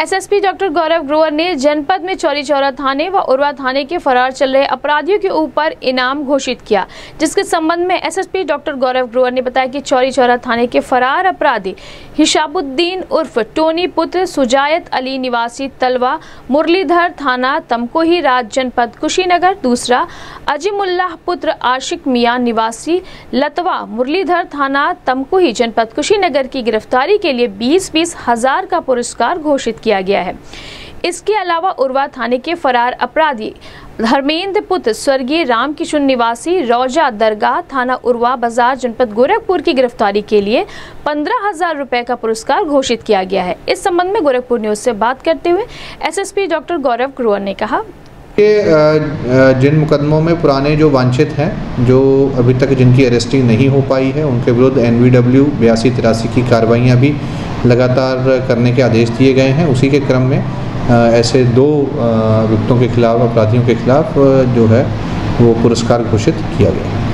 SSP doctor गौरव ग्रोवर ने जनपद में चौरी चौरा थाने व उर्वा थाने के फरार चल रहे अपराधियों के ऊपर इनाम घोषित किया, जिसके संबंध में एसएसपी डॉक्टर गौरव ग्रोवर ने बताया कि चौरी चौरा थाने के फरार अपराधी हिशाबुद्दीन उर्फ़ टोनी पुत्र सुजायत अली निवासी तलवा मुरलीधर थाना तमकोही राज जनपद कुशीनगर, दूसरा अजीमुल्लाह पुत्र आशिक मियाँ निवासी लतवा मुरलीधर थाना तमकोही जनपद कुशीनगर की गिरफ्तारी के लिए बीस बीस हज़ार का पुरस्कार घोषित किया। गया है। इसके अलावा उर्वा थाने के फरार अपराधी धर्मेंद्र पुत्र स्वर्गीय रामकिशुन निवासी रौजा दरगाह थाना उर्वा बाज़ार जनपद गोरखपुर की गिरफ्तारी के लिए पंद्रह हज़ार रुपए का पुरस्कार घोषित किया गया है। इस संबंध में गोरखपुर न्यूज़ से बात करते हुए एसएसपी डॉक्टर गौरव ग्रोवर ने कहा, के जिन मुकदमों में पुराने जो वांछित हैं, जो अभी तक जिनकी अरेस्टिंग नहीं हो पाई है, उनके विरुद्ध एन वी डब्ल्यू बयासी तिरासी की कार्रवाइयाँ भी लगातार करने के आदेश दिए गए हैं। उसी के क्रम में ऐसे दो अभियुक्तों के खिलाफ, अपराधियों के खिलाफ जो है, वो पुरस्कार घोषित किया गया।